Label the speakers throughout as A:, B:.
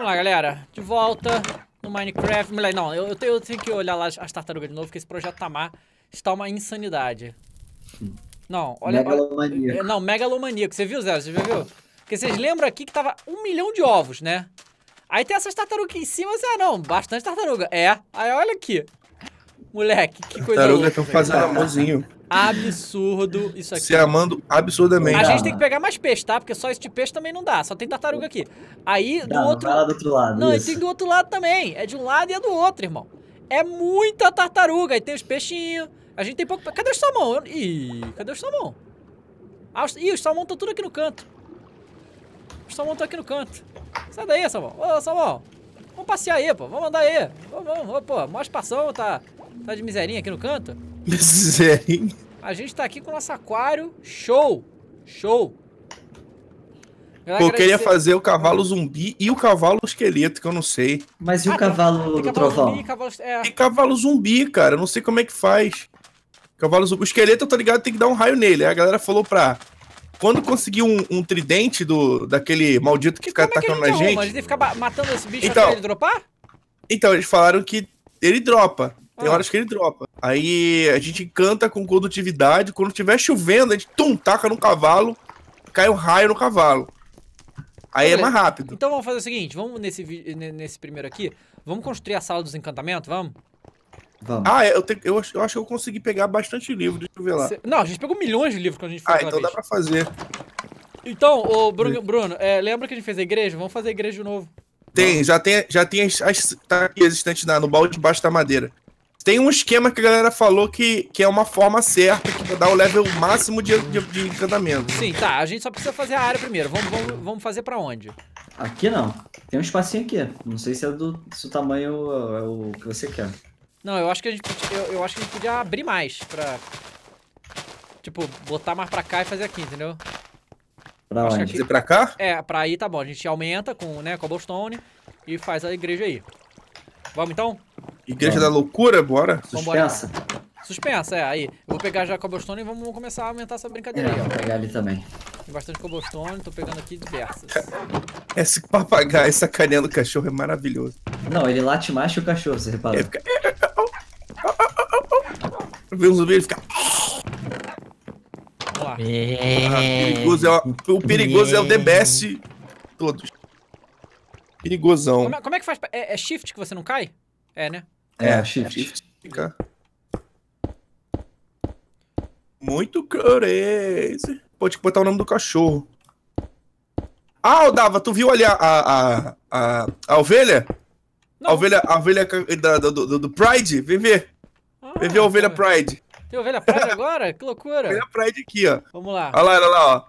A: Vamos lá, galera. De volta no Minecraft. Moleque, não, eu, eu, tenho, eu tenho que olhar lá as, as tartarugas de novo, porque esse projeto Tamar está uma insanidade. Não, olha...
B: Megalomaníaco.
A: olha não, megalomaníaco. Você viu, Zé? Você já viu? Porque vocês lembram aqui que tava um milhão de ovos, né? Aí tem essas tartarugas em cima, você, ah, não, bastante tartaruga. É, aí olha aqui. Moleque, que coisa
C: Tartarugas
A: louca.
C: estão fazendo amorzinho.
A: Absurdo isso aqui.
C: Se amando absurdamente.
A: A
B: Dá,
A: gente tem que pegar mais peixe, tá? Porque só esse de peixe também não dá. Só tem tartaruga aqui. Aí, do
B: Não,
A: outro...
B: vai lá do outro lado.
A: Não, e
B: isso.
A: tem do outro lado também. É de um lado e é do outro, irmão. É muita tartaruga. Aí tem os peixinhos. A gente tem pouco... Cadê o salmão? Eu- Ih, cadê o salmão? Ah, os... Ih, os salmão estão tudo aqui no canto. Os salmão estão aqui no canto. Sai daí, salmão. Ô, salmão. Vamos passear aí, pô. Vamos andar aí. Vamos, vamos. Ô, Pô, mó espação, tá... Tá de miserinha aqui no canto. A gente tá aqui com o nosso aquário. Show! Show!
C: Pô, eu queria fazer o cavalo zumbi e o cavalo esqueleto, que eu não sei.
B: Mas e o
A: Ah, tem-
B: cavalo
A: Tem
B: do
A: cavalo
B: trovão?
A: zumbi, cavalo- é.
C: E cavalo zumbi, cara, eu não sei como é que faz. Cavalo zumbi. O esqueleto, eu tô ligado, tem que dar um raio nele. Aí a galera falou pra. Quando conseguir um, um tridente do, daquele maldito que fica
A: Como é que a
C: atacando
A: gente
C: na
A: arruma? A
C: gente.
A: tem que ficar matando esse bicho
C: Então.
A: até ele dropar?
C: Então, eles falaram que ele dropa. Tem
A: Ah.
C: horas que ele dropa. Aí a gente canta com condutividade. Quando tiver chovendo, a gente tum, taca no cavalo, cai um raio no cavalo. Aí é
A: Beleza.
C: mais rápido.
A: Então vamos fazer o seguinte, vamos nesse, nesse primeiro aqui, vamos construir a sala dos encantamentos, vamos?
B: Vamos.
C: Ah, é, eu, te- eu, acho- eu acho que eu consegui pegar bastante livro, deixa eu ver lá.
A: Cê- Não, a gente pegou milhões de livros quando a gente foi
C: Ah, então dá
A: vez.
C: pra fazer.
A: Então, ô Bruno, Bruno é, lembra que a gente fez a igreja? Vamos fazer a igreja de novo.
C: Tem, já tem, já tem as, as tá aqui existentes na, no balde debaixo da madeira. Tem um esquema que a galera falou que, que é uma forma certa, que dar o level máximo de, de, de encantamento.
A: Sim, tá, a gente só precisa fazer a área primeiro. Vamos, vamos, vamos fazer pra onde?
B: Aqui não. Tem um espacinho aqui. Não sei se é do se o tamanho é o que você quer.
A: Não, eu acho que a gente podia, eu, eu acho que a gente podia abrir mais pra... Tipo, botar mais pra cá e fazer aqui, entendeu?
B: Pra
A: Acho
B: onde?
C: Fazer pra cá?
A: É, pra aí tá bom. A gente aumenta com, né, cobblestone e faz a igreja aí. Vamos então?
C: Igreja
B: Vamos.
C: da loucura, bora.
A: Vambora.
B: Suspensa?
A: Suspensa, é. Aí, eu vou pegar já cobblestone e vamos começar a aumentar essa
B: É,
A: brincadeira aí,
B: vou
A: ó.
B: pegar ali também.
A: Tem bastante cobblestone, tô pegando aqui diversas.
C: Esse papagaio sacaneando o cachorro é maravilhoso.
B: Não, ele late mais que o cachorro, você reparou?
C: Ele fica. Vê um zumbi, ele fica.
A: Vamos lá.
C: Perigoso é o, o perigoso é o The Best de todos. Perigosão.
A: Como é, como é que faz? pra- É, é shift que você não cai? É, né?
B: É, shift.
C: Fica. Muito crazy. Pô, tinha que botar o nome do cachorro. Ah, ô Dava, tu viu ali a, a, a, a, a ovelha?
A: Não.
C: A ovelha, a ovelha da- do, do, do Pride? Vem ver.
A: Ah,
C: Vem ver a ovelha Pride.
A: Tem ovelha pride agora? Que loucura.
C: Ovelha Pride aqui, ó.
A: Vamos lá.
C: Olha lá, olha lá, ó.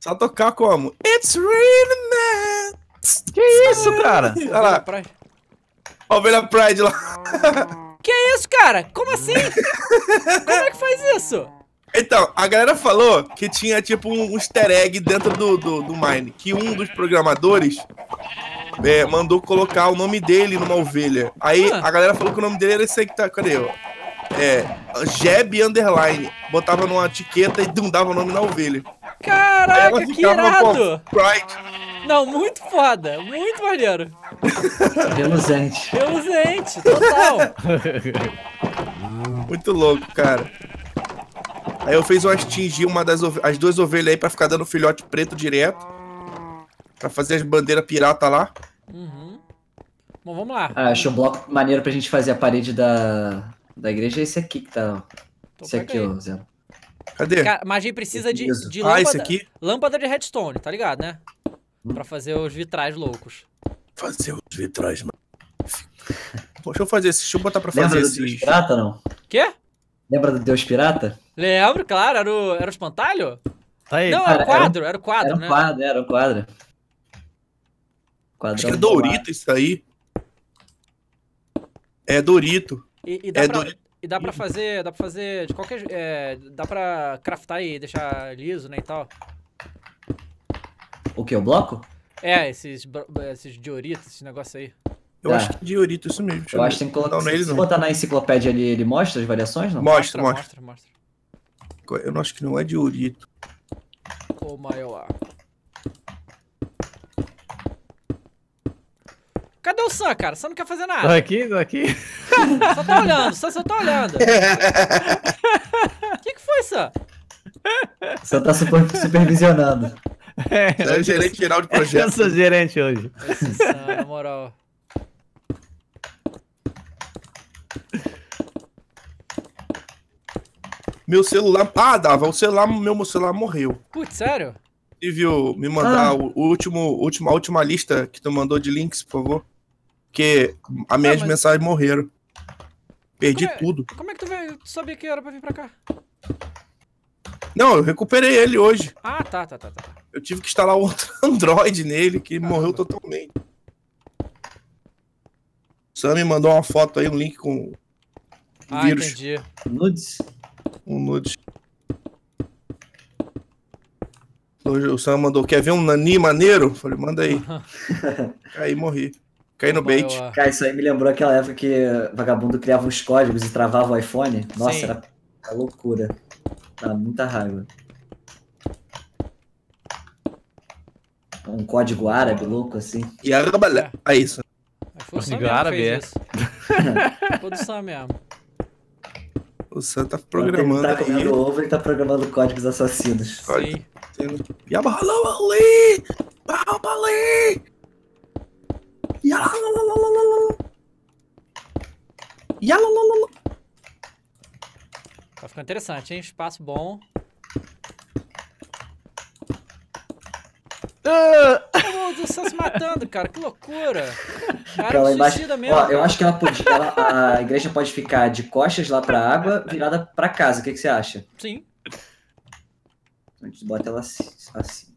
C: Só tocar como? It's raining man.
D: Que isso, cara?
C: Olha lá,
A: pride.
C: A ovelha Pride lá.
A: Que isso, cara? Como assim? como é que faz isso?
C: Então, a galera falou que tinha tipo um easter egg dentro do, do, do Mine. Que um dos programadores é, mandou colocar o nome dele numa ovelha. Aí
A: Ah.
C: a galera falou que o nome dele era esse aí que tá. Cadê? ó? É. Jeb Underline. Botava numa etiqueta e dum, dava o nome na ovelha.
A: Caraca, que irado!
C: Pride.
A: Não, muito foda. Muito maneiro.
B: Reluzente.
A: Reluzente, total.
C: Muito louco, cara. Aí eu fiz uma extingir uma das as duas ovelhas aí pra ficar dando filhote preto direto. Pra fazer as bandeiras pirata lá.
A: Uhum. Bom, vamos lá.
B: Ah, acho um bloco maneiro pra gente fazer a parede da, da igreja é esse aqui que tá.
A: Então
B: esse aqui, ó, Zé.
C: Cadê?
A: Cara, mas a gente precisa de, de
C: ah,
A: lâmpada,
C: esse aqui.
A: lâmpada de redstone, tá ligado, né? Pra fazer os vitrais loucos.
C: Fazer os vitrais, mano. Pô, Deixa eu fazer esse. Deixa eu botar pra
B: Lembra
C: fazer
B: do Deus
C: esses.
B: Pirata, não?
A: Quê?
B: Lembra do Deus Pirata?
A: Lembro, claro, era o, era o espantalho?
D: Tá aí.
A: Não, era o quadro, era o quadro,
B: Era um
A: né?
B: quadro, era um quadro. Quadrão
C: Acho que é. Dorito isso aí. É Dorito.
A: E, e dá
C: É
A: pra,
C: Dorito.
A: e dá pra fazer, dá pra fazer de qualquer, é, dá pra craftar e deixar liso, né, e tal.
B: O que? O bloco?
A: É, esses, esses dioritos, esses negócios aí.
C: Eu
B: Tá.
C: acho que é Dorito, isso mesmo. Deixa
B: Eu acho que tem que colocar.
C: Não, não é ele
B: se
C: não.
B: botar na enciclopédia ali, ele mostra as variações, não?
C: Mostra, mostra.
A: mostra.
C: Eu não acho que não é Diorito.
A: O maior. Cadê o Sam, cara? Sam não quer fazer
D: Tô
A: nada.
D: aqui, tô aqui.
A: Só tá olhando, Sam só tá olhando. O que, que foi, Sam?
B: Você tá super- supervisionando.
D: É,
C: É o gerente geral de
D: eu
C: projeto.
D: sou gerente hoje.
A: Esse Sam, na moral.
C: Meu celular. Ah, Dava, o celular, meu celular morreu.
A: Putz, sério?
C: Possível me mandar
B: Ah.
C: o o último, última, a última lista que tu mandou de links, por favor? Porque as minhas
A: Ah, mas-
C: mensagens morreram. Perdi
A: Como é-
C: tudo.
A: Como é que tu veio? Tu sabia que era pra vir pra cá?
C: Não, eu recuperei ele hoje.
A: Ah, tá, tá, tá, tá.
C: Eu tive que instalar outro Android nele, que
A: Caramba.
C: morreu totalmente. O Sam me mandou uma foto aí, um link com
A: Ah,
C: vírus,
A: entendi.
B: Nudes?
C: um nude. Hoje o Sam mandou, quer ver um nani maneiro? Falei, manda aí. Aí morri. Caí no bait.
B: Cara, isso aí me lembrou aquela época que vagabundo criava uns códigos e travava o iPhone. Nossa,
A: Sim.
B: era uma loucura. Dá muita raiva. Um código árabe louco assim.
C: E aí, é isso.
D: Código árabe, é.
A: isso. Foi do Sam mesmo.
C: O Sam tá
B: Quando
C: programando
B: ele tá comendo
C: aí.
B: ovo, ele tá programando códigos assassinos.
A: Sim.
C: Yabahalawali! Bahabali! Yalalalala! Yalalalala!
A: Tá ficando interessante, hein? Espaço bom.
D: Ah,
A: Pô, do Sam se matando, cara. Que loucura. Cara, um
B: embaixo.
A: mesmo.
B: Ó, eu acho que ela podia. ela- a igreja pode ficar de costas lá pra água, virada pra casa. O que, que você acha?
A: Sim.
B: A gente bota ela assim. assim.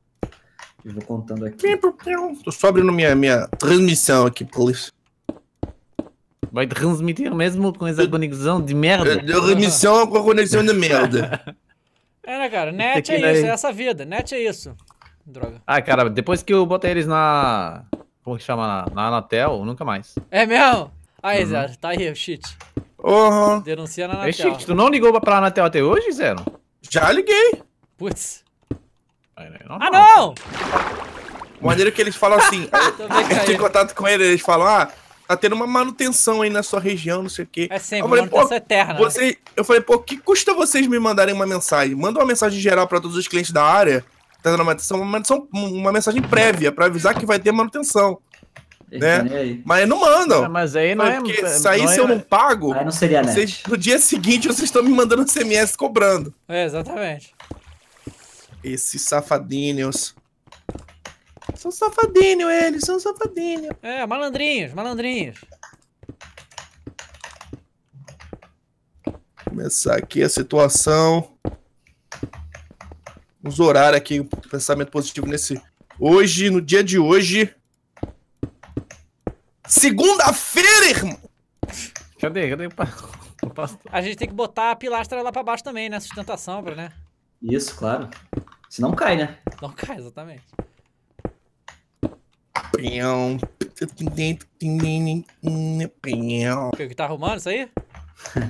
B: Eu vou contando aqui.
C: Tô só abrindo minha, minha transmissão aqui, polícia.
D: Vai transmitir mesmo com essa conexão de merda.
C: Transmissão com a conexão de merda.
A: É, né, cara? Net é isso, é essa vida. Net é isso. Droga.
D: Ah, cara, depois que eu botei eles na. Como que chama? Na, na Anatel, nunca mais.
A: É mesmo? Aí,
D: Uhum.
A: Zé, tá aí o cheat.
C: Uhum.
A: Denuncia na Anatel.
D: Chico, tu não ligou pra Anatel até hoje, Zero?
C: Já liguei.
A: Putz.
D: Né?
A: Ah, não!
C: Maneira que eles falam assim. eu tenho contato com eles, eles falam, ah, tá tendo uma manutenção aí na sua região, não sei o quê.
A: É sempre,
C: Eu falei,
A: manutenção
C: pô,
A: eterna. né?
C: Você, eu falei, pô, que custa vocês me mandarem uma mensagem? Manda uma mensagem geral pra todos os clientes da área. Tá dando manutenção, uma, manutenção, uma mensagem prévia pra avisar que vai ter manutenção. Né? Mas não mandam.
D: Ah, Mas aí não é.
C: Porque se aí
D: é-
C: se eu não pago,
B: Aí não seria
C: vocês, no dia seguinte vocês estão me mandando SMS cobrando.
A: É, exatamente.
C: Esses safadinhos. São safadinhos eles, são safadinhos.
A: É, malandrinhos, malandrinhos.
C: Começar aqui a situação. Vamos orar aqui o pensamento positivo nesse. Hoje, no dia de hoje. Segunda-feira, irmão!
D: Cadê? Cadê o pa- o pastor?
A: A gente tem que botar a pilastra lá pra baixo também, né? Sustentação, pra, né?
B: Isso, claro. Se não cai, né?
A: Não cai, exatamente. O que, que tá arrumando isso aí?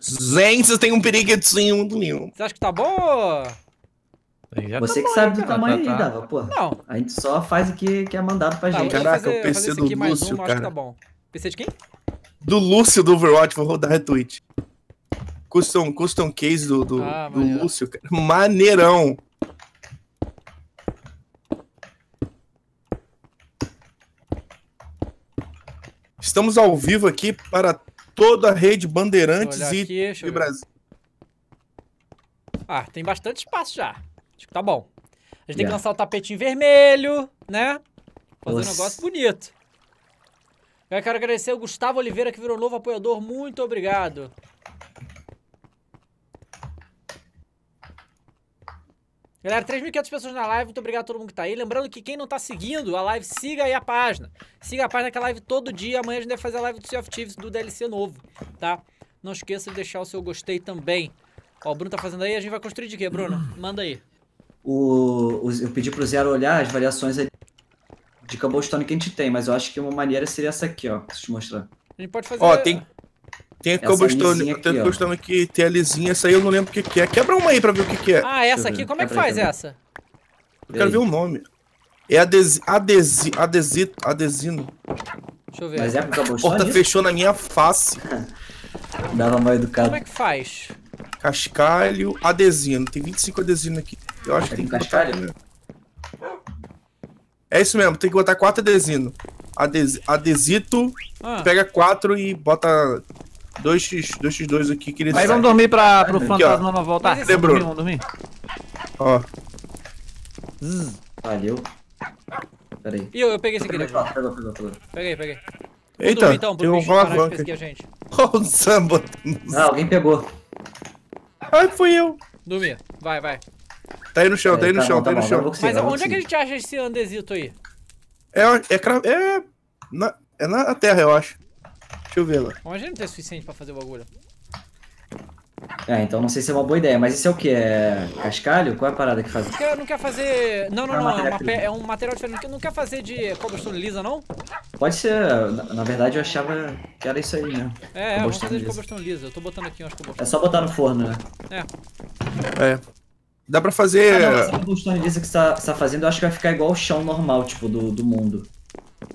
C: Gente, vocês têm um periquitinho muito lindo.
A: Você acha que tá bom?
D: Já
B: Você
D: tá
B: que
D: bom,
B: sabe do
D: cara,
B: tamanho
D: tá-
B: aí,
D: tá.
B: Dava, pô.
A: Não.
B: A gente só faz o que, que é mandado pra
A: Tá,
B: gente.
C: Caraca,
A: fazer,
C: o PC do Lúcio,
A: um, acho que
C: cara.
A: tá bom. PC de quem?
C: Do Lúcio do Overwatch, vou rodar retweet. Custom, custom case do, do,
A: Ah,
C: do. Lúcio, cara. Maneirão. Estamos ao vivo aqui para toda a rede Bandeirantes e
A: aqui,
C: e. Brasil.
A: Ah, tem bastante espaço já. Acho que tá bom. A gente tem que lançar o tapetinho vermelho, né? Fazer um
B: Nossa.
A: negócio bonito. Eu quero agradecer o Gustavo Oliveira, que virou novo apoiador. Muito obrigado. Galera, 3.500 pessoas na live. Muito obrigado a todo mundo que tá aí. Lembrando que quem não tá seguindo a live, siga aí a página. Siga a página que é live todo dia. Amanhã a gente deve fazer a live do Sea of Thieves do DLC novo, tá? Não esqueça de deixar o seu gostei também. Ó, o Bruno tá fazendo aí. A gente vai construir de quê, Bruno? Manda aí.
B: O, eu pedi pro Zero olhar as variações aí de cobblestone que a gente tem, mas eu acho que uma maneira seria essa aqui, ó. Deixa eu te mostrar.
A: A gente pode fazer...
C: Ó, tem- Tem
B: Essa
C: cobblestone, tem
B: aqui,
C: cobblestone aqui, tem a lisinha, essa aí eu não lembro o que, que é. Quebra uma aí pra ver o que, que é.
A: Ah, essa aqui, como é que faz essa?
C: Eu quero ver o nome. É adesi, adesi, adesito, adesino.
A: Deixa eu ver.
B: Mas é com
C: A porta fechou na minha face.
B: Dava mal educado.
A: Como é que faz?
C: Cascalho, adesino. Tem 25 adesinos aqui. Eu acho que
B: É
C: tem
B: com
C: que botar.
B: cascalho?
C: É isso mesmo, tem que botar quatro adesinos. Ades, adesito,
A: Ah,
C: pega quatro e bota 2x, 2x2 aqui que ele
D: Aí
C: sai.
D: vamos dormir pra, pro
B: Aqui,
D: fantasma não voltar.
A: Mas esse-
D: Vamos dormir,
C: Lembrou.
D: vamos dormir.
C: Ó,
B: Valeu. Pera aí.
A: E eu, eu peguei esse aqui,
B: Pegou, pegou, pegou, pegou.
A: Peguei, peguei.
C: Eita,
A: dormir, então,
C: tem um alavanca.
A: perseguir a gente.
C: Ó, o Sam botando.
B: Ah, alguém pegou.
C: Ai, fui eu.
A: Dormir. Vai, vai.
C: Tá aí no chão, tá aí no
B: bom,
C: chão, tá aí
B: bom,
C: no
B: eu
C: chão.
B: vou conseguir,
A: Mas onde é que a gente acha esse andesito aí?
C: É, é, cra- é, na, é na terra, eu acho. Deixa eu ver lá.
A: Mas a gente não tem suficiente pra fazer o bagulho.
B: É, então não sei se é uma boa ideia, mas isso é o que? É cascalho? Qual é a parada que faz?
A: Não quer, não quer fazer... Não, não,
B: É
A: não. É, uma
B: matéria
A: pe-
B: prima.
A: é um material diferente. Não quer fazer de cobblestone lisa, não?
B: Pode ser, na, na verdade eu achava que era isso aí mesmo.
A: É, é, vamos fazer de
B: lisa.
A: cobblestone lisa. Eu tô botando aqui umas cobblestone.
B: É só botar no forno, né?
C: É. Dá pra fazer.
B: Ah, não, essa cobblestone lisa que você tá, você tá fazendo, eu acho que vai ficar igual o chão normal, tipo, do, do mundo.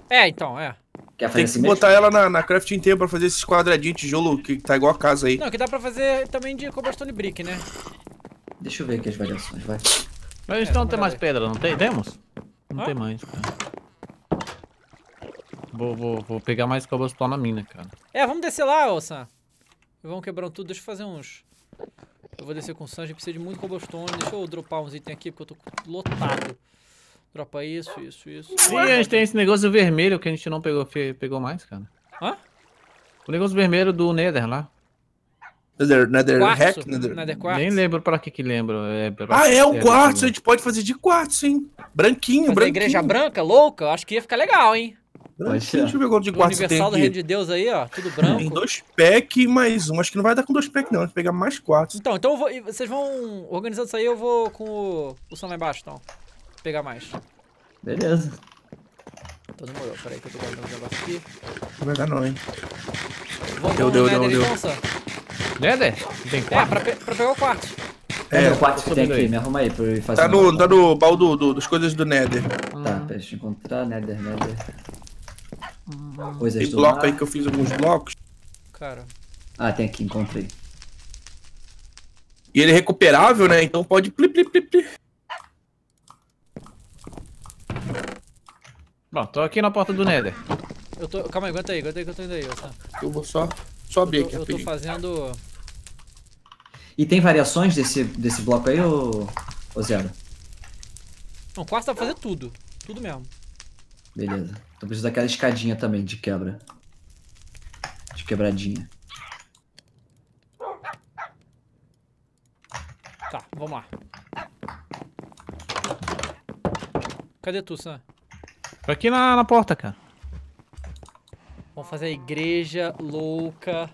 A: É, então, é.
B: Quer fazer
C: Tem que
B: assim mesmo?
C: botar ela na, na crafting table pra fazer esses quadradinhos de tijolo que tá igual a casa aí.
A: Não, que dá pra fazer também de cobblestone brick, né?
B: Deixa eu ver aqui as variações, vai.
D: Mas a gente
A: É,
D: não tem mais
A: ver.
D: pedra, não tem? Temos? Não
A: Hã?
D: tem mais, cara. Vou, vou, vou pegar mais cobblestone na mina, cara.
A: É, vamos descer lá, ô Sam. Vamos quebrando tudo. Deixa eu fazer uns... Eu vou descer com o gente precisa de muito cobblestone. Deixa eu dropar uns itens aqui, porque eu tô lotado. Dropa isso, isso, isso.
D: E a gente tem esse negócio vermelho que a gente não pegou, pegou mais, cara.
A: Hã?
D: O negócio vermelho do Nether lá.
C: Nether, nether
A: Quartzo?
C: hack, nether.
A: Nether quartzo?
D: Nem lembro pra que que lembro. É, pra-
C: Ah, é o quartzo, a gente pode fazer de quartzo, hein? Branquinho,
A: Fazer
C: branquinho.
A: igreja branca, louca, acho que ia ficar legal, hein?
C: branquinho. Deixa eu ver quanto de quartzo tem
A: Universal do Reino
C: aqui.
A: de Deus aí, ó, tudo
C: Tem
A: branco.
C: dois pack e mais um. Acho que não vai dar com dois pack, não. A gente pegar mais quartzo.
A: Então, então eu vou, vocês vão organizando isso aí, eu vou com o, o Sam lá embaixo, então. Pegar mais.
B: Beleza.
A: Então demorou, peraí que eu tô guardando o negócio aqui.
C: Não vai dar, não, hein?
A: Vamos
C: Deu, deu,
A: Nether
C: deu,
A: então,
C: deu.
D: Nether? Tem
A: É,
D: quatro?
A: pra, pe- pra pegar o quarto.
B: Cadê
C: É,
B: o quarto que tem aqui?
D: aí.
B: Me arruma aí pra eu ir fazer.
C: Tá no, tá no baú do, do- das coisas do Nether.
B: Tá, deixa eu encontrar, Nether, Nether. Coisas
C: Tem
B: do
C: bloco
B: mar.
C: aí que eu fiz alguns blocos.
A: Cara,
B: Ah, tem aqui, encontrei.
C: E ele é recuperável, né? Então pode pli, pli, pli, pli.
D: Bom, tô aqui na porta do Nether.
A: eu tô... Calma aí, aguenta aí, aguenta aí que eu tô indo aí, ô Sam.
C: Eu vou só, só abrir
A: Eu
C: aqui
A: tô, eu tô
C: rapidinho.
A: fazendo...
B: E tem variações desse, desse bloco aí, ou, ou zero?
A: Não, o quarto dá pra fazer tudo. Tudo mesmo.
B: Beleza. Então preciso daquela escadinha também, de quebra. De quebradinha.
A: Tá, vamos lá. Cadê tu, Sam?
D: Tô aqui na, na porta, cara.
A: Vamos fazer a igreja louca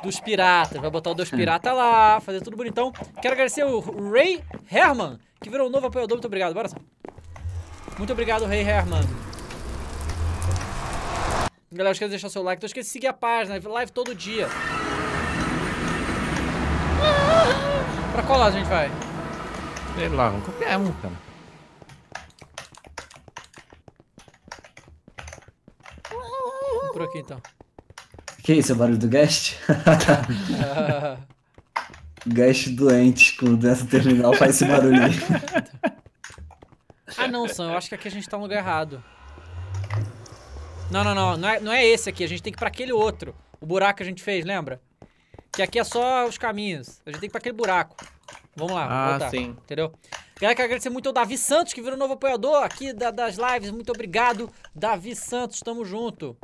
A: dos piratas. Vai botar o Deus Pirata lá, fazer tudo bonitão. Quero agradecer o Ray Herman, que virou um novo apoiador. Muito obrigado. Bora, Sam. Muito obrigado, Ray Herman. Galera, esquece de deixar seu like. Não esqueça de seguir a página. Live todo dia. Pra qual lado a gente vai?
D: Sei lá, qualquer um, cara.
A: Vamos por aqui, então.
B: Que isso, é o barulho do guest? guest doente com doença terminal faz esse barulho aí.
A: Ah, não, Sam. Eu acho que aqui a gente tá no lugar errado. Não, não, não. Não é, não é esse aqui. A gente tem que ir pra aquele outro. O buraco que a gente fez, lembra? Que aqui é só os caminhos. A gente tem que ir pra aquele buraco. Vamos lá,
D: Ah,
A: voltar.
D: sim.
A: Entendeu? Galera, quero agradecer muito ao Davi Santos, que virou novo apoiador aqui da- das lives. Muito obrigado, Davi Santos. Tamo junto.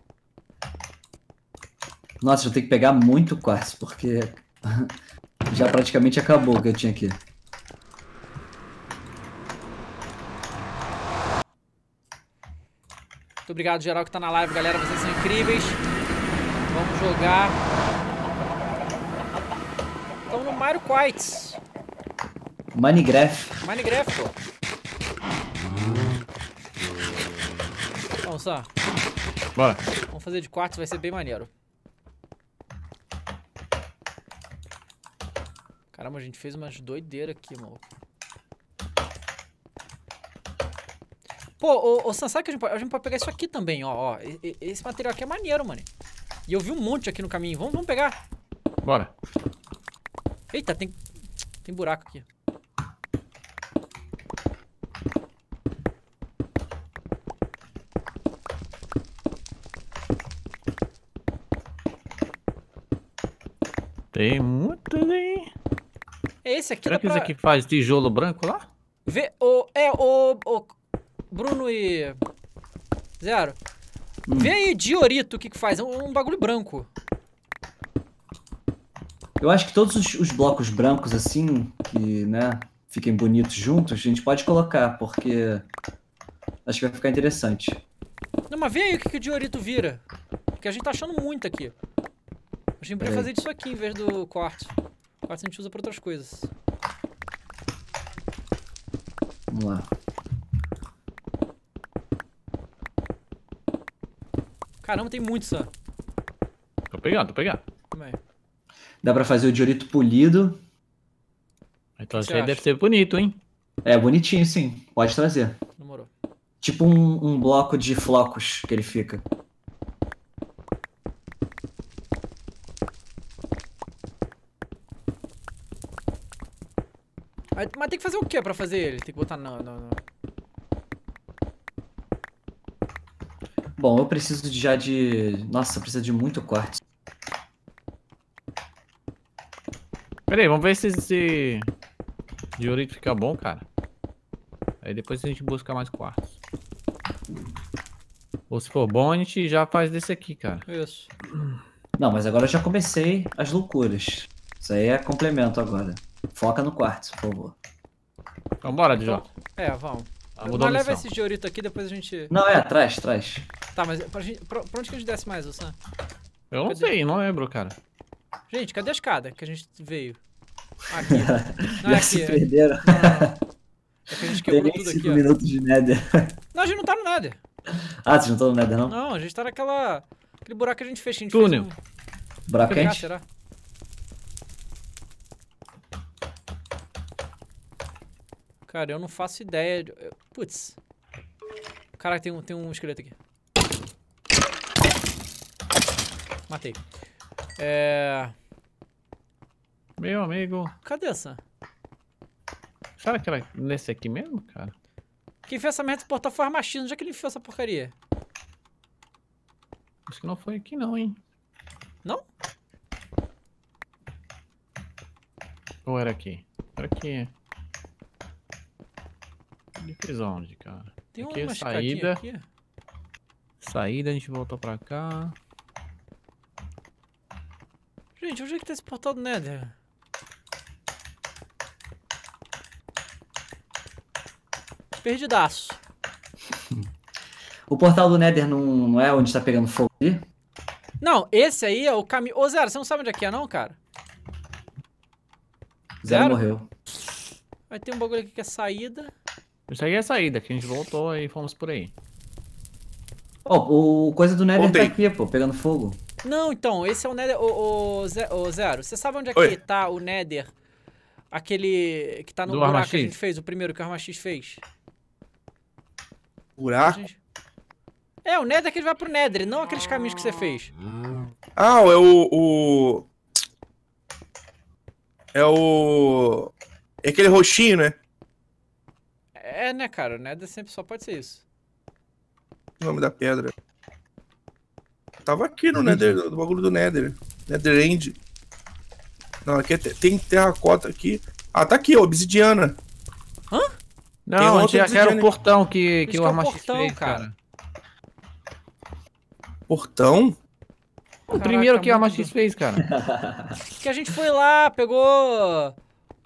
B: Nossa, eu tenho que pegar muito quartzo, porque já praticamente acabou o que eu tinha aqui.
A: Muito obrigado, geral, que tá na live, galera. Vocês são incríveis. Vamos jogar. Estamos no Mario Quites.
B: Minecraft.
A: Minecraft, pô. Vamos, Sam.
D: Bora.
A: Vamos fazer de quartos, vai ser bem maneiro. Caramba, a gente fez umas doideiras aqui, maluco. Pô, ô, ô Sam, sabe que a gente, pode, a gente pode pegar isso aqui também, ó, ó. Esse material aqui é maneiro, mano. E eu vi um monte aqui no caminho. Vamos, vamos pegar.
D: Bora.
A: Eita, tem, tem buraco aqui.
D: Tem
A: esse aqui,
D: Será
A: dá
D: que esse
A: pra...
D: aqui faz tijolo branco lá?
A: Vê, o, é, o, o Bruno e Zero.
B: Hum.
A: Vê aí diorito o que que faz, é um, um bagulho branco.
B: Eu acho que todos os, os blocos brancos, assim, que, né, fiquem bonitos juntos, a gente pode colocar, porque acho que vai ficar interessante.
A: Não, mas vê aí o que, que o diorito vira. Porque a gente tá achando muito aqui. A gente poderia
B: Peraí.
A: fazer disso aqui em vez do quartzo. Quartzo a gente usa pra outras coisas.
B: Vamos lá.
A: Caramba, tem muito, Sam.
D: Tô pegando, tô pegando.
A: Também.
B: Dá pra fazer o diorito polido.
D: Então
A: que
D: isso
A: você
D: aí
A: acha?
D: deve ser bonito, hein?
B: É bonitinho, sim. Pode trazer.
A: Demorou.
B: Tipo um, um bloco de flocos que ele fica.
A: Mas, tem que fazer o que pra fazer ele? Tem que botar não, não, não.
B: Bom, eu preciso de- já de. Nossa, precisa de muito quartzo.
D: Pera aí, vamos ver se esse diorito fica bom, cara. Aí depois a gente busca mais quartos. Ou se for bom, a gente já faz desse aqui, cara.
A: Isso.
B: Não, mas agora eu já comecei as loucuras. Isso aí é complemento agora. Foca no quartzo, por favor.
D: Então bora, DJ.
A: É, vamos.
D: Ah, mudou
A: mas leva esse diorito aqui, depois a gente...
B: Não, é, traz, traz.
A: Tá, mas pra, gente, pra, pra onde que a gente desce mais, Sam?
D: Eu não
A: Cadê?
D: sei, não lembro, cara.
A: Gente, cadê a escada que a gente veio? Aqui. Não, é
B: já
A: aqui.
B: se
A: É,
B: perderam.
A: não, não. É que a gente quebrou tudo
B: 5
A: aqui, ó.
B: minutos de Nether.
A: Não, a gente não tá no nada.
B: Ah, vocês não estão no Nether, não?
A: Não, a gente tá naquela... Aquele buraco que a gente fez. A gente
D: Túnel.
A: Fez um...
B: Buraco quente?
A: será? Cara, eu não faço ideia. de- Putz. Caraca, tem um, tem um esqueleto aqui. Matei. É.
D: Meu amigo.
A: Cadê essa?
D: Será que era nesse aqui mesmo, cara?
A: Quem fez essa merda desse portal foi o Armachino. Onde é que ele enfiou essa porcaria?
D: Acho que não foi aqui não, hein?
A: Não?
D: Ou era aqui? Era aqui. Ele fez onde, cara?
A: Tem
D: Aqui é
A: uma escadinha
D: saída.
A: aqui.
D: Saída, a gente voltou pra cá.
A: Gente, onde é que tá esse portal do Nether? Perdidaço.
B: O portal do Nether não, não é onde tá pegando fogo ali?
A: Não, esse aí é o caminho. Ô, Zero, você não sabe onde é que é, não, cara?
B: Zero,
A: Zero?
B: morreu.
A: Vai ter um bagulho aqui que é saída.
D: Isso aí é a saída, que a gente voltou e fomos por aí.
B: Ó, o coisa do Nether
C: Voltei.
B: tá aqui, pô, pegando fogo.
A: Não, então, esse é o Nether. Ô, ô, Ze- ô, Zero, você sabe onde é que
C: Oi.
A: tá o Nether? Aquele que tá no
D: Do
A: buraco
D: Arma
A: que a gente fez, o primeiro que o Arma X fez.
C: Buraco?
A: gente- É, o Nether que ele vai pro Nether, não aqueles caminhos que você fez.
C: Ah, é o, o. É o. É aquele roxinho, né?
A: É, né, cara? O Nether sempre só pode ser isso.
C: O nome da pedra. Tava aqui no Nether, no bagulho do Nether. Nether End. Não, aqui é te- tem terracota aqui. Ah, tá aqui, ó, obsidiana.
D: Não, a gente
C: outra
D: já era o portão que, que
A: que
D: o
A: é o
D: Arma X
A: portão,
D: fez,
A: cara.
D: cara.
C: Portão?
D: O
A: Caraca,
D: primeiro que o Arma
A: muito
D: X fez, cara.
A: Que a gente foi lá, pegou.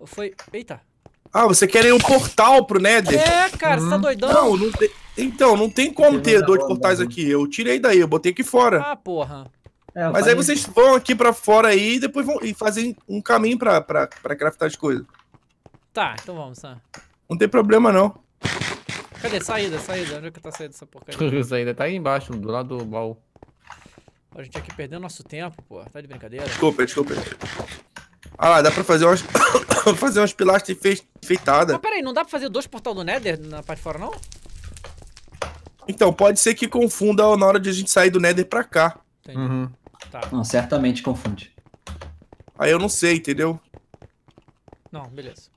A: Foi. Eita.
C: Ah, você quer ir um portal pro Nether?
A: É, cara, você tá
D: Uhum.
A: doidão?
C: Não, não tem. Então, não tem como ter dois portais
B: né?
C: aqui. Eu tirei daí, eu botei aqui fora.
A: Ah, porra.
B: É,
C: Mas aí vocês vão aqui pra fora aí e depois vão e fazem um caminho pra, pra, pra craftar as coisas.
A: Tá, então vamos, Sam.
C: Não tem problema, não.
A: Cadê? Saída, saída. Onde é que tá a saída dessa porcaria?
D: Aí tá aí embaixo, do lado do baú.
A: A gente aqui perdendo nosso tempo, pô. Tá de brincadeira?
C: Desculpa, desculpa. Ah lá, dá pra fazer umas. fazer umas pilastras enfe- enfeitadas.
A: Mas peraí, não dá pra fazer dois portal do Nether na parte de fora, não?
C: Então, pode ser que confunda na hora de a gente sair do Nether pra cá.
A: Entendi.
D: Uhum.
A: Tá.
B: Não, certamente confunde.
C: Aí eu não sei, entendeu?
A: Não, beleza.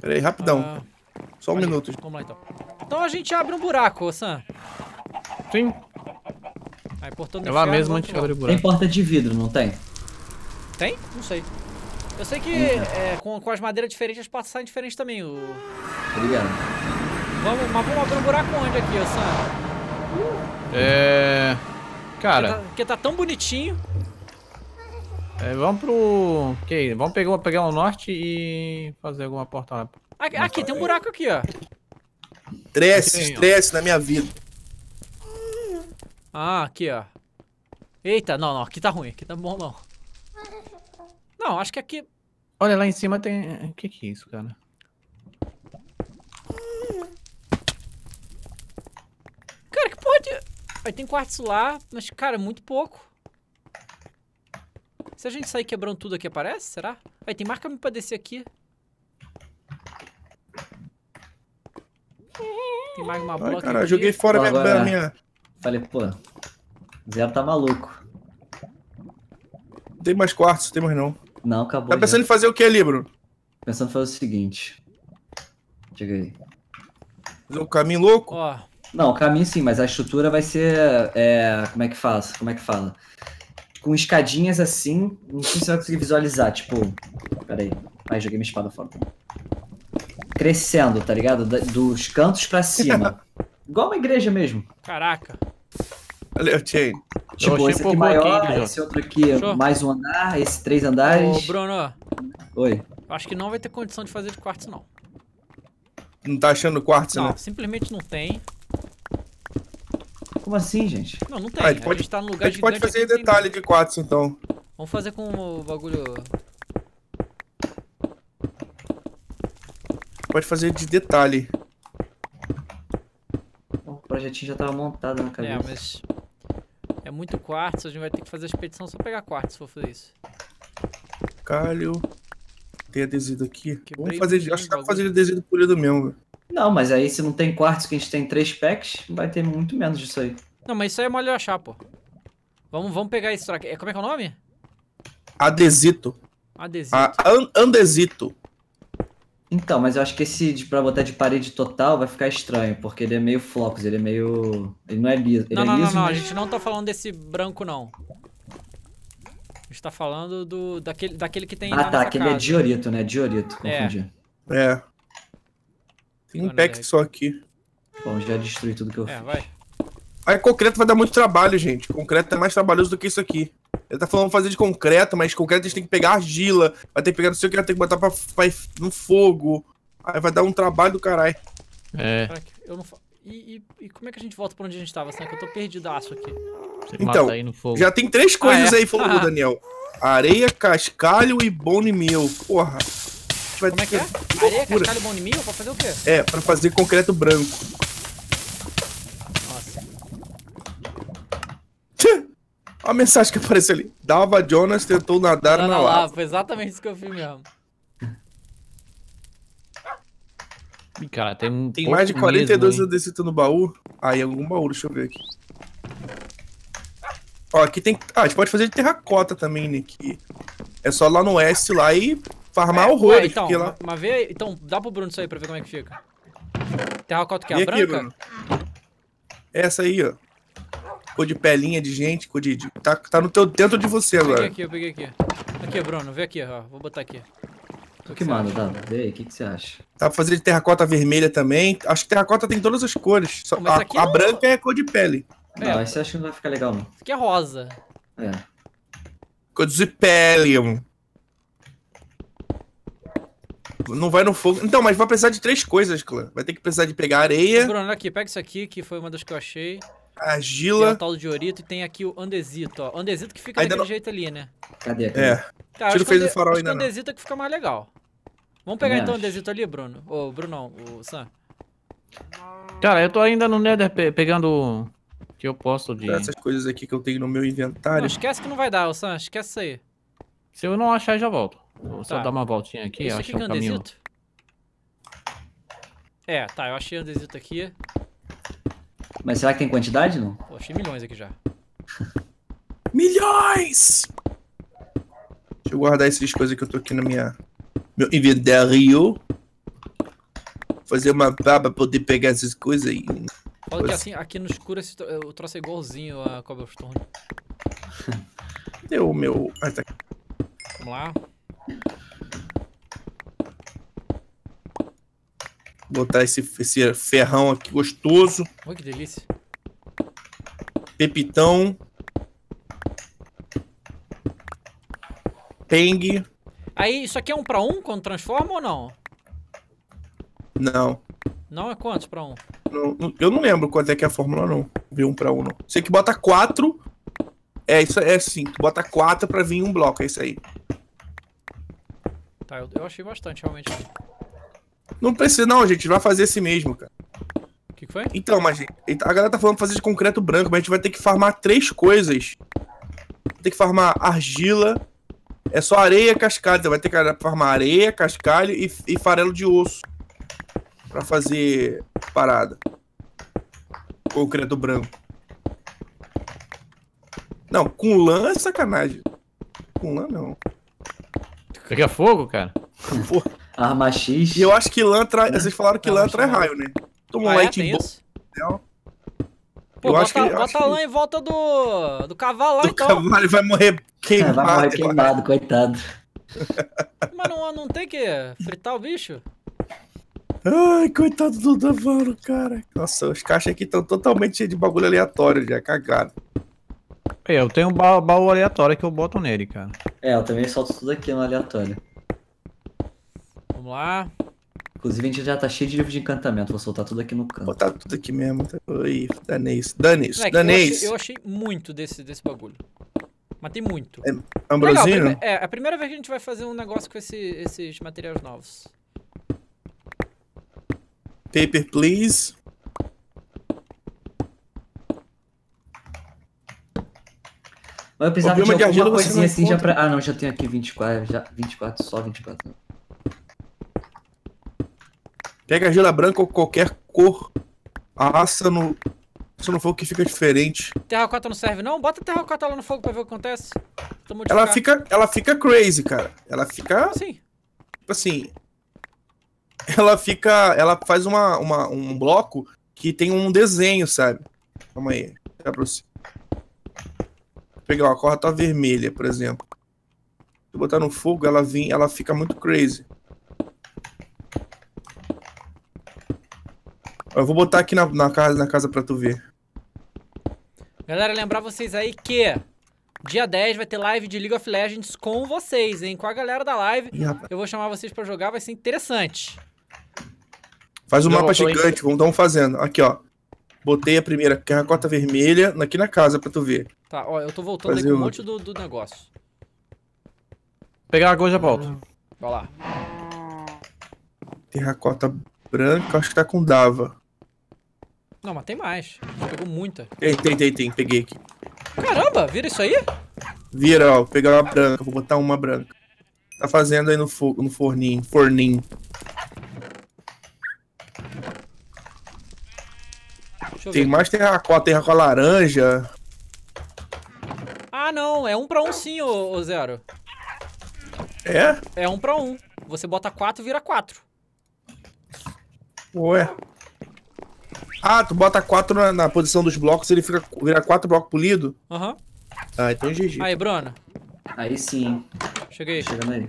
C: Pera aí, rapidão.
A: Ah,
C: Só um minuto.
A: Vamos lá então. Então a gente abre um buraco, ô Sam.
D: Sim,
A: Aí portando
D: é lá mesmo a gente abre o
B: Tem
D: buraco.
B: porta de vidro, não tem?
A: Tem? Não sei. Eu sei que é, com, com as madeiras diferentes as portas saem diferentes também. O...
B: Obrigado.
A: Vamos, mas vamos abrir um buraco onde aqui, Sam?
D: É.
A: Porque
D: Cara,
A: tá, porque tá tão bonitinho.
D: é, vamos pro. Ok, vamos pegar, pegar o norte e fazer alguma porta lá.
A: Aqui, aqui, tem um buraco aqui, ó.
C: Estresse, estresse na minha vida.
A: Ah, aqui, ó. Eita, não, não, aqui tá ruim, aqui tá bom não. Não, acho que aqui.
D: Olha, lá em cima tem. O que que é isso, cara?
A: Cara, que porra de. Aí tem quartzo lá, mas, cara, muito pouco. Se a gente sair quebrando tudo aqui, aparece? Será? Aí tem caminho pra descer aqui. Tem mais uma
C: Ai,
A: bloco
C: cara,
A: aqui.
C: joguei fora minha,
B: Agora-
C: minha.
B: Falei, pô, Zero tá maluco.
C: Tem mais quartos, tem mais não.
B: Não, acabou.
C: Tá
B: já.
C: pensando em fazer o que ali, Bruno?
B: Pensando em fazer o seguinte. Diga aí.
C: Fazer um caminho louco?
A: Ó,
B: Não, o caminho sim, mas a estrutura vai ser. É, como é que faz? Como é que fala? Com escadinhas assim. Não sei se você vai conseguir visualizar. Tipo. Pera aí. Ai, joguei minha espada fora. Crescendo, tá ligado? Da- dos cantos pra cima. Igual uma igreja mesmo.
A: caraca.
C: O Chain.
B: Tipo,
D: achei
B: esse aqui maior,
D: aqui,
B: esse outro aqui
A: Show.
B: mais um andar, esse três
A: Ô,
B: andares.
A: Bruno,
B: Oi.
A: eu acho que não vai ter condição de fazer de quartzo, não.
C: Não tá achando quartos,
A: Não,
C: né?
A: simplesmente não tem.
B: Como assim, gente?
A: Não, não tem.
C: Ah, a
A: a,
C: gente pode-
A: gente tá num
C: A
A: lugar
C: gente pode fazer detalhe de quartos, então.
A: Vamos fazer com o bagulho...
C: Pode fazer de detalhe.
B: O projetinho já tava montado na
A: É,
B: cabeça.
A: mas... É muito quartzo, a gente vai ter que fazer a expedição só pegar quartzo se for fazer isso.
C: Calho. Tem adesivo aqui.
A: Quebrei
C: Vamos fazer. Acho que dá pra fazer adesivo polido mesmo, velho.
B: Não, mas aí se não tem quartos que a gente tem três packs, vai ter muito menos disso aí.
A: Não, mas isso aí é mole de achar, pô. Vamos, vamos pegar isso aqui. Como é que é o nome?
C: Adesito.
A: Adesivo.
C: A, an, andesito.
B: Então, mas eu acho que esse de, pra botar de parede total vai ficar estranho, porque ele é meio flocos, ele é meio. Ele não é liso. Ele
A: não,
B: é
A: não, não,
B: liso,
A: não. A
B: mas-
A: gente não tá falando desse branco, não. A gente tá falando do, daquele, daquele que tem
B: Ah tá, aquele é
A: casa.
B: diorito, né? Diorito,
A: É.
B: confundi.
C: É. Tem um pack só aqui.
B: Bom, já destruí tudo que eu
A: É,
B: fiz.
A: vai.
C: Aí concreto vai dar muito trabalho, gente. Concreto é mais trabalhoso do que isso aqui. Ele tá falando fazer de concreto, mas concreto a gente tem que pegar argila. Vai ter que pegar não sei o que, vai ter que botar pra, pra- no fogo. Aí vai dar um trabalho do caralho.
D: É,
A: Caraca, eu não fa... e, e, e como é que a gente volta pra onde a gente tava, Sam? Que eu tô perdidaço aqui.
D: você
C: Então,
D: mata aí no fogo.
C: Já tem três coisas
A: Ah, é?
C: aí, falou
A: Ah.
C: o Daniel. Areia, cascalho e bone meal. Porra. A gente vai
A: Como é que é? Areia, cascalho e bom inimigo? Pra fazer o quê?
C: É, pra fazer concreto branco.
A: Nossa.
C: Olha a mensagem que apareceu ali. Dava Jonas tentou nadar na
A: na
C: lava.
A: lava. Foi exatamente isso que eu fiz mesmo.
D: Ih, Cara, tem um
C: Tem mais de 42
D: mesmo,
C: adesitos no baú. Ah, em algum baú, deixa eu ver aqui. Ó, aqui tem. Ah, a gente pode fazer de terracota também? Que é só lá no oeste lá e farmar
A: Ué,
C: horrores.
A: então,
C: porque lá...
A: mas vê aí. Então, dá pro Bruno isso aí pra ver como é que fica. Terracota que é a
C: aqui,
A: branca?
C: Bruno. Essa aí, ó. Cor de pelinha de gente, cor de. de- Tá, tá no teu, dentro de você
A: Eu peguei
C: agora.
A: aqui, eu peguei aqui. Aqui, Bruno, vê aqui, ó. Vou botar aqui.
B: O que manda, Dado? Vê aí, o que, que você acha?
C: Dá pra fazer de terracota vermelha também. Acho que terracota tem todas as cores. Só, a, a
A: não-
C: branca é cor de pele.
A: É.
B: Não, esse eu acho que não vai ficar legal, não.
A: Isso aqui é rosa.
B: É.
C: Cor de pele. Não vai no fogo. Então, mas vai precisar de três coisas, clã. Vai ter que precisar de pegar areia,
A: Bruno, olha aqui, pega isso aqui, que foi uma das que eu achei. Tem o
C: argila.
A: tal do diorito e tem aqui o andesito, ó. Andesito que fica
C: Ainda
A: daquele
C: não-
A: jeito ali, né?
B: Cadê?
C: É.
A: Cara,
C: Tiro fez o farol
A: acho
C: ainda
A: que
C: não.
A: andesito é que fica mais legal. Vamos pegar
B: Também
A: então o andesito ali, Bruno. Ô, Brunão, o Sam.
D: Cara, eu tô ainda no Nether pe- pegando o que eu posso de.
C: Essas coisas aqui que eu tenho no meu
A: Não,
C: inventário.
A: esquece que não vai dar, ô Sam. Esquece isso aí.
D: Se eu não achar, já volto. Vou só
A: Tá.
D: dar uma voltinha aqui,
A: isso aqui
D: que
A: que
D: é um caminho.
A: andesito? É, tá, eu achei andesito aqui.
B: Mas será que tem quantidade, não?
A: Pô, achei milhões aqui já.
C: Milhões! Deixa eu guardar essas coisas que eu tô aqui na minha. Meu inventário. Fazer uma barba pra poder pegar essas coisas aí.
A: Fala que assim, aqui no escuro esse tro- o troço é igualzinho a Cobblestone.
C: Cadê o meu. Ah, tá aqui.
A: Vamos lá.
C: Botar esse, esse ferrão aqui gostoso.
A: Olha que delícia.
C: Pepitão. Peng.
A: Aí, isso aqui é um pra um quando transforma ou não?
C: Não.
A: Não é quantos pra um?
C: Não, Eu não lembro quanto é que é a fórmula, não. Ver um pra um, não. Sei que bota quatro. É, isso é assim. Tu bota quatro pra vir um bloco, é isso aí.
A: Tá, eu, eu achei bastante realmente.
C: Não precisa, não, gente. Vai fazer esse mesmo, cara.
A: O que, que foi?
C: Então, mas a galera tá falando pra fazer de concreto branco, mas a gente vai ter que farmar três coisas. Ter que farmar argila. É só areia e cascalho. Vai ter que farmar areia, cascalho e, e farelo de osso. Pra fazer parada. Concreto branco. Não, com lã é sacanagem. Com lã não.
D: Você quer fogo, cara?
B: Arma X.
C: E eu acho que lã trai. Vocês falaram que
A: Não,
C: atrai
A: não.
C: raio, né? Toma um
A: Ah, é?
C: leite
A: Tem
C: em
A: isso? Pô,
C: Eu
A: bota,
C: acho que-
A: bota
C: acho que-
A: lã em volta do, do cavalo lá
C: O
A: então.
C: cavalo vai morrer
B: É,
C: queimado.
B: vai morrer queimado, coitado.
A: Mas não, não tem que fritar o bicho?
C: Ai, coitado do cavalo, cara. Nossa, os caixas aqui estão totalmente cheios de bagulho aleatório já, cagado.
D: É, eu tenho um ba- baú aleatório que eu boto nele, cara.
B: É, eu também solto tudo aqui no aleatório.
A: Vamos lá.
B: Inclusive, a gente já tá cheio de livro de encantamento. Vou soltar tudo aqui no
C: Vou
B: canto.
C: botar tudo aqui mesmo. Oi, danês. Danês,
A: Moleque, eu, achei,
C: danês.
A: eu achei muito desse, desse bagulho. Mas tem muito.
C: É,
A: Legal,
C: Ambrosino?
A: prime- é, a primeira vez que a gente vai fazer um negócio com esse- esses materiais novos.
C: Paper, please.
B: Mas eu precisava de alguma coisinha
C: não
B: assim já pra. Ah, não, já tenho aqui 24. Já, 24, só 24.
C: Pega argila branca ou qualquer cor. Assa no. Se não for o que fica diferente.
A: Terracota não serve não? Bota a terracota lá no fogo pra ver o que acontece.
C: Ela fica, ela fica crazy, cara. Ela fica,
A: Sim.
C: tipo assim. Ela fica. Ela faz uma, uma- um bloco que tem um desenho, sabe? Calma aí. Dá pra você. Vou pegar uma corta vermelha, por exemplo. Se eu botar no fogo, ela vem, ela fica muito crazy. Eu vou botar aqui na, na casa, na casa pra tu ver.
A: Galera, lembrar vocês aí que dia 10 vai ter live de League of Legends com vocês, hein? Com a galera da live. Eu vou chamar vocês pra jogar, vai ser interessante.
C: Faz um
D: Não,
C: mapa
D: tô em-
C: gigante, vamos estamos fazendo. Aqui, ó. Botei a primeira terracota vermelha aqui na casa pra tu ver.
A: Tá, ó, eu tô voltando aí
C: Fazer
A: com um monte do, do negócio.
D: Pegar água e já volto.
A: Vai lá.
C: Terracota branca, acho que tá com Dava.
A: Não, mas tem mais. Pegou muita.
C: Tem, tem, tem, tem. Peguei aqui.
A: Caramba, vira isso aí?
C: Vira, ó. Vou pegar uma branca, vou botar uma branca. Tá fazendo aí no fogo, no forninho. Forninho. Tem
A: ver.
C: mais terracota, terracota laranja.
A: Ah, não. É um pra um sim, ô, ô Zero.
C: É?
A: É um pra um. Você bota quatro, vira quatro.
C: Ué. Ah, tu bota quatro na, na posição dos blocos, ele fica, vira quatro blocos polido.
A: Aham.
C: Ah, então é GG.
A: Aí, Bruno.
B: Aí sim,
A: Cheguei.
B: chegando aí.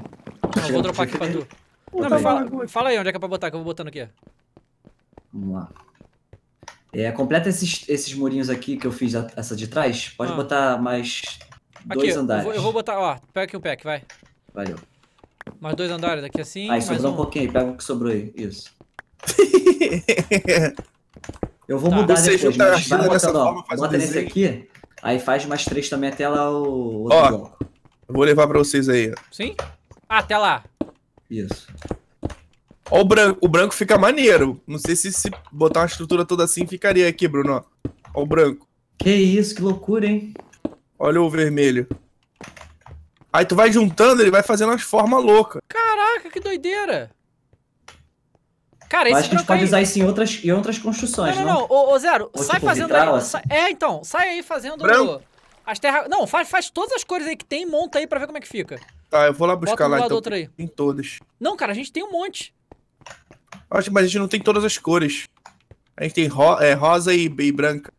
A: Não, vou dropar aqui pra tu. Não,
C: tá
A: me fala, fala aí onde é que é pra botar, que eu vou botando aqui.
B: Vamos lá. É, completa esses, esses murinhos aqui que eu fiz a- essa de trás. Pode
A: Ah.
B: botar mais
A: Aqui,
B: dois
A: eu
B: andares.
A: vou, eu vou botar, ó, pega aqui um pack, vai.
B: Valeu.
A: Mais dois andares daqui assim,
B: Aí
A: mais
B: sobrou um
A: um.
B: pouquinho aí, pega o que sobrou aí. Isso. Eu vou
A: Tá.
B: mudar
C: Você
B: depois,
C: a
B: mas vai
C: dessa
B: botando, ó,
C: forma, faz um
B: bota nesse aqui, aí faz mais três também até lá o outro
C: Ó.
B: bloco.
C: Eu vou levar pra vocês aí. ó.
A: Sim? Ah, até lá.
B: Isso.
C: Ó, o branco. O branco fica maneiro. Não sei se se botar uma estrutura toda assim ficaria aqui, Bruno. Ó, Ó o branco.
B: Que isso, que loucura, hein?
C: Olha o vermelho. Aí tu vai juntando, ele vai fazendo umas formas loucas.
A: Caraca, que doideira. Cara,
B: Eu
A: esse
B: acho que a gente pode
A: aí...
B: usar isso em outras, em outras construções,
A: Não,
B: não?
A: não, não. Ô, ô, Zero,
B: Ou
A: sai
B: tipo
A: fazendo
B: vitral,
A: aí.
B: assim?
A: É, então, sai aí fazendo
C: Branco?
A: as terras. Não, faz, faz todas as cores aí que tem, monta aí pra ver como é que fica.
C: Tá, eu vou lá
A: Bota
C: buscar
A: um
C: lá então.
A: outro aí.
C: Tem todas.
A: Não, cara, a gente tem um monte.
C: Acho, mas a gente não tem todas as cores. A gente tem ro- é, rosa e, e branca.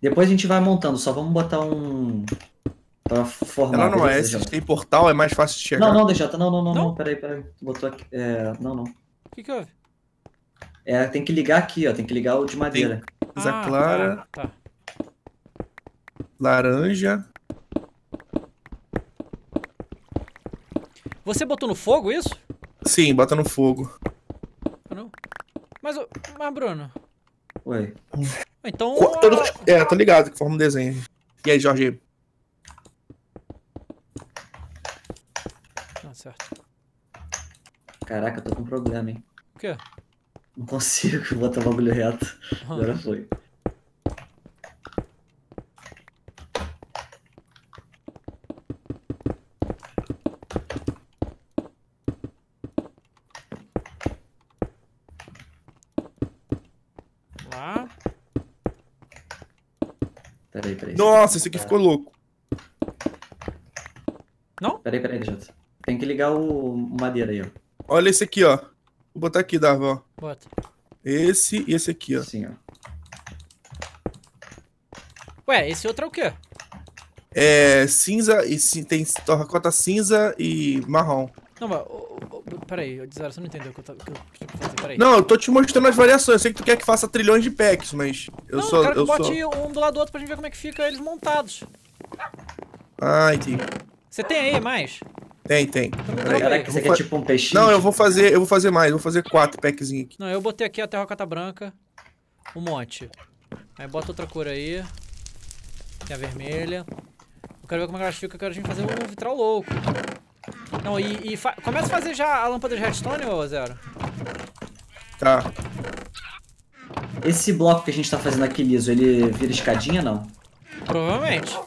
B: Depois a gente vai montando, só vamos botar um. Pra formar.
C: Ela não é, se tem portal, é mais fácil de chegar.
B: Não, não, DJ, não, não, não,
A: Não?
B: não, peraí, peraí. Botou aqui. É, não, não.
A: O que que houve?
B: É, tem que ligar aqui, ó. Tem que ligar o de madeira.
C: Cinza
A: Ah,
C: clara,
A: Tá, tá.
C: laranja.
A: Você botou no fogo isso?
C: Sim, bota no fogo.
A: Ah, não? Mas, mas Bruno.
B: Oi.
A: Então.
C: Co- É, tô ligado que forma um desenho. E aí, Jorge?
A: Ah, certo.
B: Caraca, eu tô com um problema, hein.
A: O quê?
B: Não consigo botar o bagulho reto. Agora foi.
A: Lá.
B: Peraí, peraí.
C: Nossa, esse aqui ficou louco.
B: Peraí, peraí, DJ. Tem que ligar o o madeira aí, ó.
C: Olha esse aqui, ó. Vou botar aqui, Dava, ó.
A: Bota.
C: Esse e esse aqui, ó.
B: Assim, ó.
A: Ué, esse outro é o quê?
C: É cinza e tem terracota cinza e marrom.
A: Não, mas. ô, ô, Peraí, ô, Zero, você não entendeu o que eu, eu. Peraí.
C: Não, eu tô te mostrando as variações. Eu sei que tu quer que faça trilhões de packs, mas eu
A: Não,
C: sou.
A: quero que
C: Eu
A: bote
C: sou...
A: um do lado do outro pra gente ver como é que fica eles montados.
C: Ah, entendi.
A: Você tem aí mais?
C: Tem, tem. Peraí.
B: Caraca, isso aqui é tipo um peixinho.
C: Não, eu vou fazer, eu vou fazer mais, eu vou fazer quatro packzinhos aqui.
A: Não, eu botei aqui a terracota branca. Um monte. Aí bota outra cor aí. Tem a vermelha. Eu quero ver como é que elas ficam. Eu quero a gente fazer um vitral louco. Não, e, e fa- começa a fazer já a lâmpada de redstone, ô Zero?
C: Tá.
B: Esse bloco que a gente tá fazendo aqui liso, ele vira escadinha, não?
A: Provavelmente.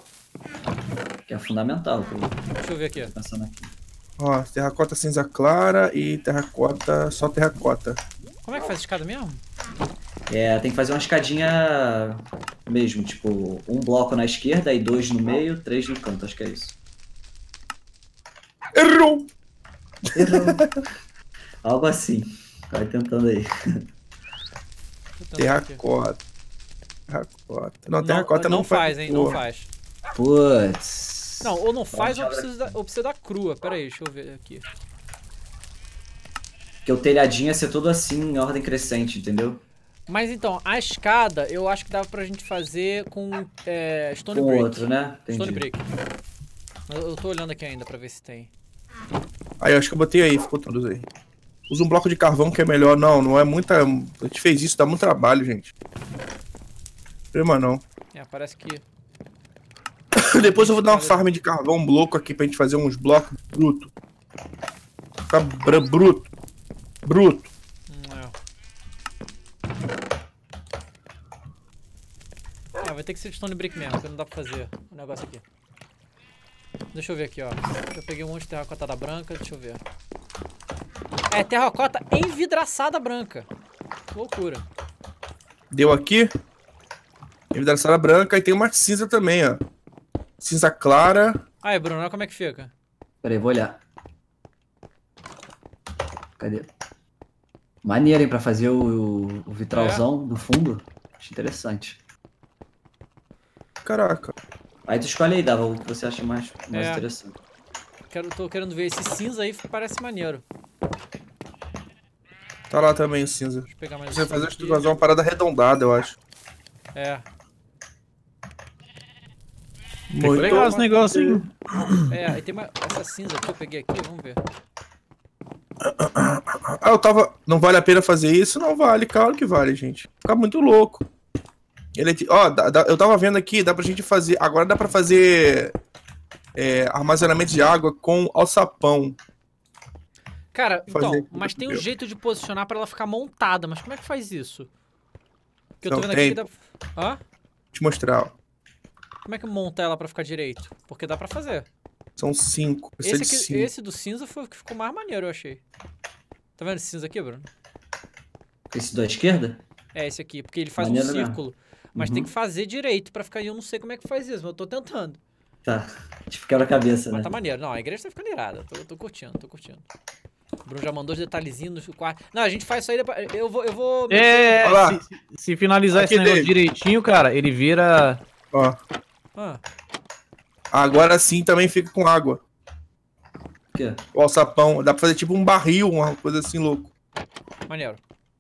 B: Que é fundamental, que eu tô
A: Deixa eu ver aqui.
B: pensando aqui.
C: Ó, terracota cinza clara e terracota, só terracota.
A: Como é que faz escada mesmo?
B: É, tem que fazer uma escadinha mesmo, tipo, um bloco na esquerda e dois no meio, três no canto, acho que é isso.
C: Errou!
B: Errou. Algo assim. Vai tentando aí.
C: Terracota. Terracota. Não, terracota
A: não,
C: não,
A: faz, hein? Não faz.
B: Putz.
A: Não, ou não faz ou
B: Vamos
A: precisa, da, ou precisa da crua. Pera aí, deixa eu ver aqui.
B: Porque o telhadinho ia ser tudo assim, em ordem crescente, entendeu?
A: Mas então, a escada eu acho que dava pra gente fazer com é, Stone
B: Com o
A: Brick.
B: outro, né? Entendi.
A: Stone Brick. Eu eu tô olhando aqui ainda pra ver se tem.
C: Aí, eu acho que eu botei aí, ficou todos aí. Usa um bloco de carvão que é melhor. Não, não é muita. A gente fez isso, dá muito trabalho, gente. Problema não.
A: É, parece que.
C: Depois eu vou dar uma farm de carvão, um bloco aqui pra gente fazer uns blocos bruto. Bra- bruto. Bruto.
A: É, vai ter que ser de Stone Brick mesmo, porque não dá pra fazer o negócio aqui. Deixa eu ver aqui, ó. Eu peguei um monte de terracotada branca, deixa eu ver. É, terracota envidraçada branca. Loucura.
C: Deu aqui. Envidraçada branca e tem uma cinza também, ó. Cinza clara.
A: Aí, Bruno, olha como é que fica.
B: Peraí, vou olhar. Cadê? Maneiro, hein, pra fazer o, o vitralzão do fundo. Acho interessante.
C: Caraca.
B: Aí tu escolhe aí, Dava, o que você acha mais, mais
A: É.
B: interessante.
A: Quero, tô querendo ver esse cinza aí, parece maneiro.
C: Tá lá também o cinza.
A: Deixa eu pegar mais
C: Você fazer a estruturação uma parada arredondada, eu acho.
A: É,
D: Ficou legal esse negócio, hein?
A: é, aí tem uma, essa cinza que eu peguei aqui, vamos ver.
C: Ah, eu tava. Não vale a pena fazer isso? Não vale, claro que vale, gente. Fica muito louco. Ele é Ó, dá- dá- eu tava vendo aqui, dá pra gente fazer. Agora dá pra fazer. é, armazenamento de água com alçapão.
A: Cara, então,
C: Fazer-
A: mas tem um jeito de posicionar pra ela ficar montada, mas como é que faz isso? Que eu tô
C: Não,
A: vendo
C: tem.
A: aqui que dá... Hã?
C: Te mostrar, ó.
A: Como é que monta ela pra ficar direito? Porque dá pra fazer.
C: São cinco.
A: Esse,
C: de
A: aqui,
C: cinco.
A: esse do cinza foi o que ficou mais maneiro, eu achei. Tá vendo esse cinza aqui, Bruno?
B: Esse da esquerda?
A: É esse aqui, porque ele faz
B: Maneiro
A: um
B: mesmo.
A: círculo. Mas
B: Uhum.
A: tem que fazer direito pra ficar. Eu não sei como é que faz isso, mas eu tô tentando.
B: Tá. Tipo quebra-cabeça, né?
A: Mas tá maneiro. Não, a igreja tá ficando irada. Tô, tô curtindo, tô curtindo. O Bruno já mandou os detalhezinhos no quarto. Não, a gente faz isso aí depois. Eu vou. Eu vou
D: É, se, se finalizar
C: Aqui
D: esse negócio
C: dele.
D: direitinho, cara, ele vira.
C: Ó.
A: Ah,
C: Agora sim também fica com água.
B: O quê?
C: O alçapão. Dá pra fazer tipo um barril, uma coisa assim louco.
A: maneiro.